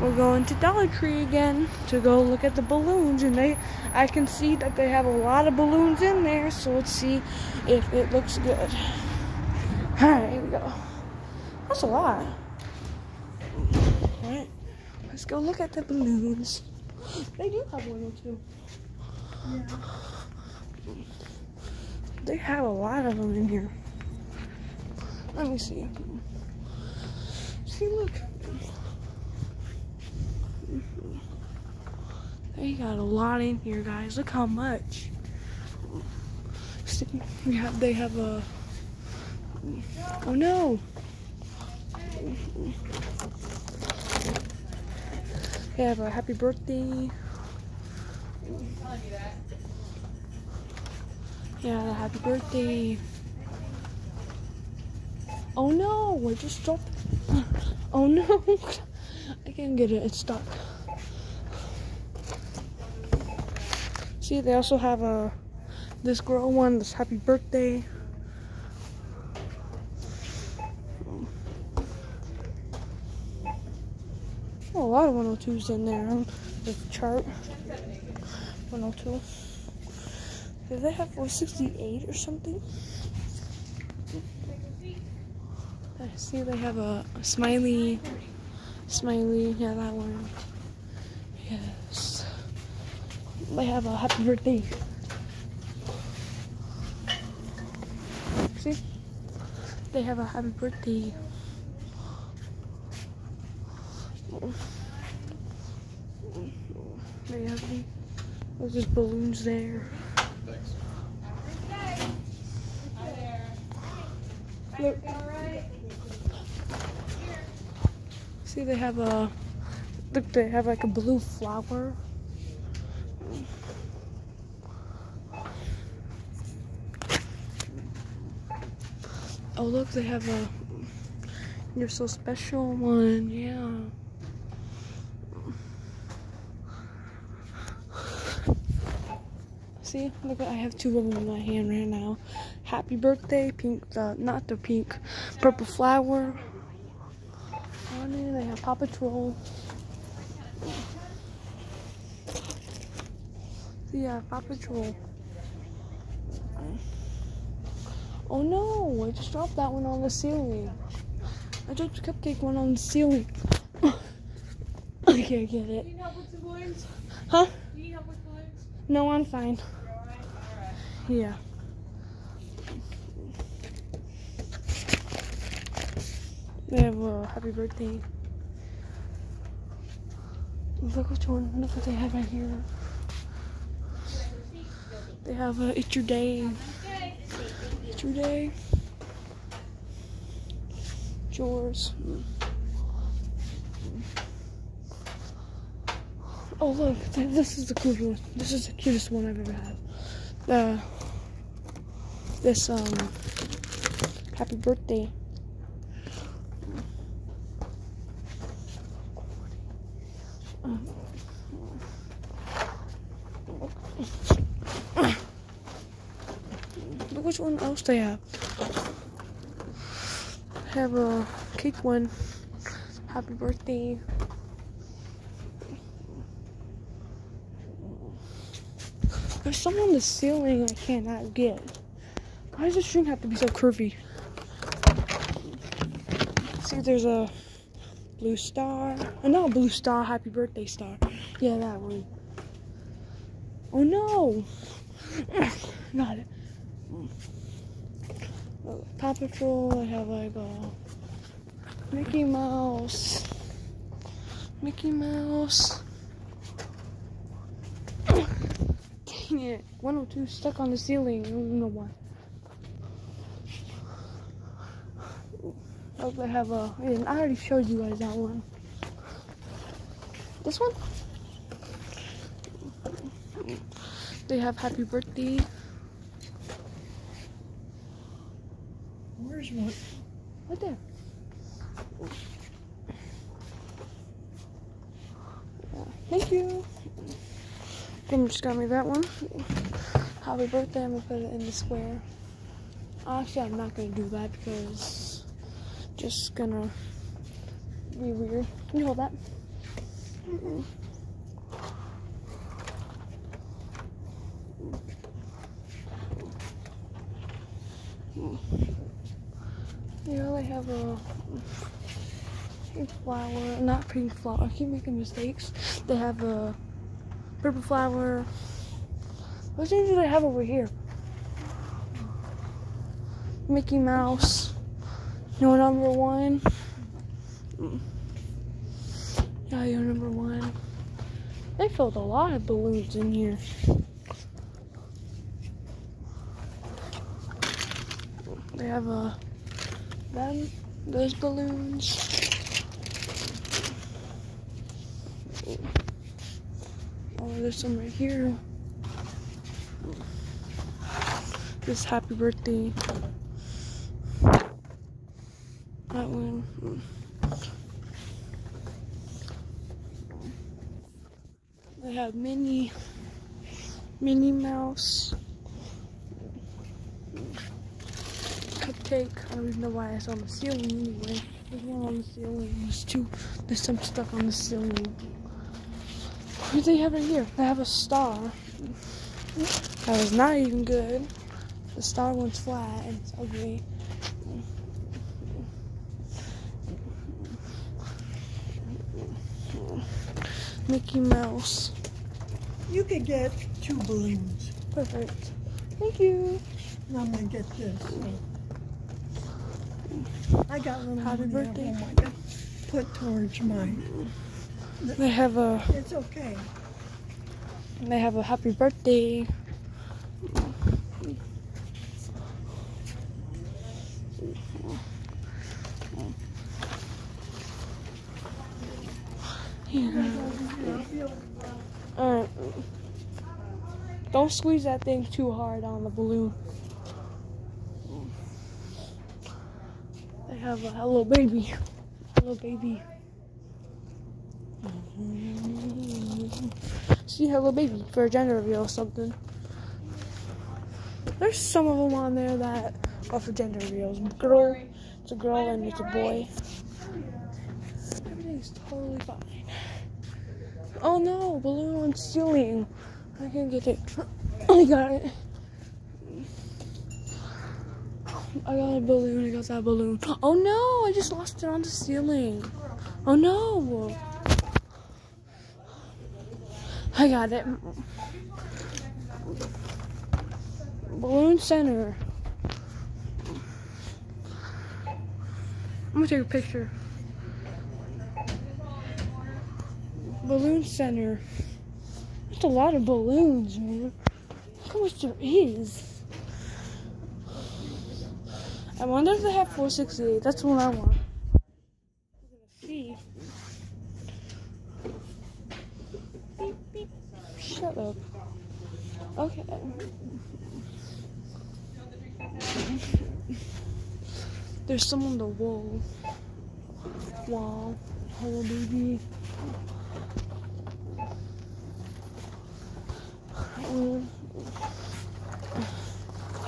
we're going to Dollar Tree again to go look at the balloons and they I can see that they have a lot of balloons in there so let's see if it looks good. Alright here we go. That's a lot. Alright let's go look at the balloons. They do have one or two. Yeah. they have a lot of them in here. Let me see. See look They got a lot in here, guys. Look how much. We have. They have a. Oh no. They have a happy birthday. Yeah, happy birthday. Oh no, I just dropped. Oh no, I can't get it. It's stuck. See, they also have a this girl one, this happy birthday. Oh, a lot of 102s in there. The chart. 102. Do they have 468 or something? I see they have a, a smiley. Smiley, yeah, that one. Yes. They have a happy birthday. See? They have a happy birthday. They have the, there's just balloons there. Look. See, they have a, look, they have like a blue flower. Oh look, they have a You're So Special one, yeah. See, look, I have two of them in my hand right now. Happy birthday, pink, the, not the pink, purple flower. they have Paw Patrol. Yeah, Paw Patrol. Oh no, I just dropped that one on the ceiling. I dropped the cupcake one on the ceiling. I can't get it. Huh? No, I'm fine. Yeah. They have a happy birthday. Look which one. Look what they have right here. They have a It's Your Day yesterday. Yours. Oh look, this is the coolest one. This is the cutest one I've ever had. The this um happy birthday. Which one else they have? Have a cake one. Happy birthday. There's some on the ceiling I cannot get. Why does the string have to be so curvy? See, there's a blue star. Oh, not blue star, happy birthday star. Yeah, that one. Oh no! Not it. Paw Patrol, I have like a Mickey Mouse. Mickey Mouse. Dang it. 102 stuck on the ceiling. I don't know why. Oh, I have a. I already showed you guys that one. This one? They have happy birthday. One? Right there. Thank you. Kim just got me that one. Happy birthday. I'm going to put it in the square. Actually, I'm not going to do that because just going to be weird. Can you hold that? Yeah, they have a pink flower, not pink flower. I keep making mistakes. They have a purple flower. What things do they have over here? Mickey Mouse. Your number one. Yeah, you're number one. They filled a lot of balloons in here. They have a them those balloons. Oh, there's some right here. This happy birthday. That one. They have Minnie, Minnie Mouse, cupcake. I don't even know why it's on the ceiling anyway. There's one on the ceiling. There's two. There's some stuck on the ceiling. What do they have right here? They have a star. That was not even good. The star one's flat and it's ugly. Mickey Mouse. You could get two balloons. Perfect. Thank you. And I'm gonna get this. I got little Happy birthday. home put towards mine. They have a It's okay. they have a happy birthday. Yeah. Alright. Don't squeeze that thing too hard on the balloon. Have a hello baby. Hello baby. See hello baby for a gender reveal or something. There's some of them on there that are for gender reveals. Girl, it's a girl and it's a boy. Everything's totally fine. Oh no, balloon on ceiling. I can't get it. I got it. I got a balloon. I got that balloon. Oh no! I just lost it on the ceiling. Oh no! I got it. Balloon center. I'm gonna take a picture. Balloon center. That's a lot of balloons, man. Look how much there is. I wonder if they have 468. That's what I want. See. Beep, beep. Shut up. Okay. There's some on the wall. Wow. Hello, baby.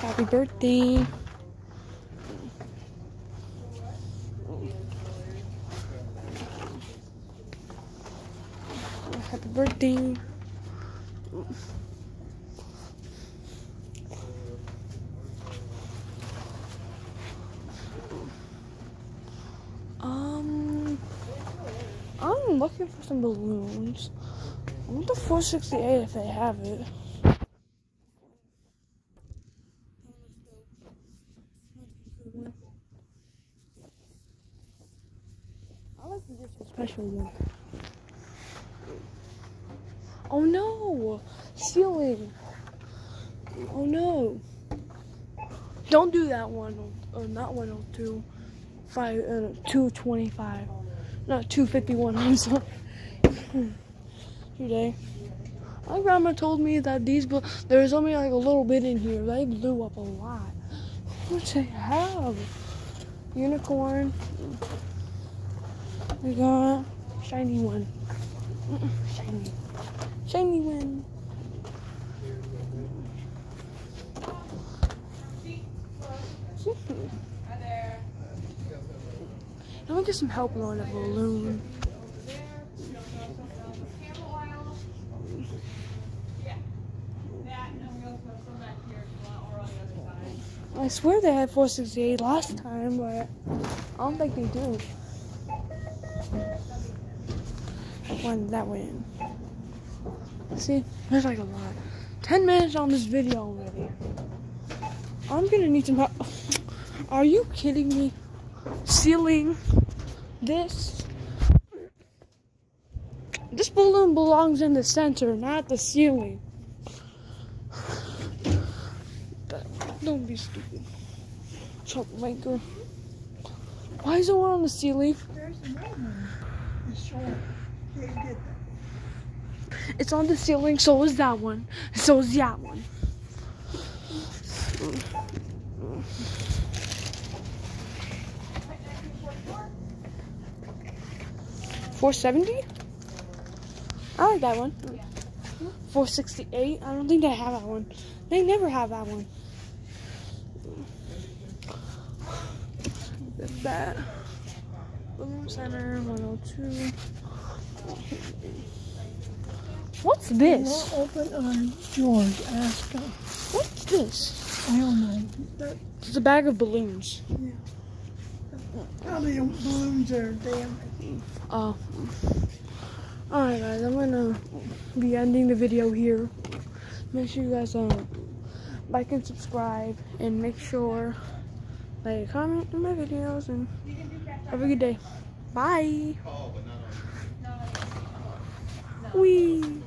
Happy birthday. Happy. Um, I'm looking for some balloons. I want the 468 if they have it. I like the just special one. Oh no! Ceiling! Oh no! Don't do that one. Or not 102. Five, uh, 225. Not 251, I'm sorry. Today. My grandma told me that these, bl- there was only like a little bit in here. They blew up a lot. What they have? Unicorn. We got shiny one. Shiny. Jamie win. Let me get some help blowing a balloon. I swear they had 468 last time, but I don't think they do. One that went in. See, there's like a lot. 10 minutes on this video already. I'm gonna need some help. Are you kidding me? Sealing this. This balloon belongs in the center, not the ceiling. Don't be stupid. Troublemaker. Why is there one on the ceiling? There's another one. It's short. Can't get that. It's on the ceiling, so is that one. So is that one. Four seventy? I like that one. Four sixty eight. I don't think they have that one. They never have that one. That Balloon Center 102. What's this? We'll open on George. Ask him. What's this? I don't know. That, It's a bag of balloons. probably balloons are damaged. Oh. Alright guys, I'm gonna be ending the video here. Make sure you guys um like and subscribe and make sure like comment in my videos and have a good day. Bye. Wee.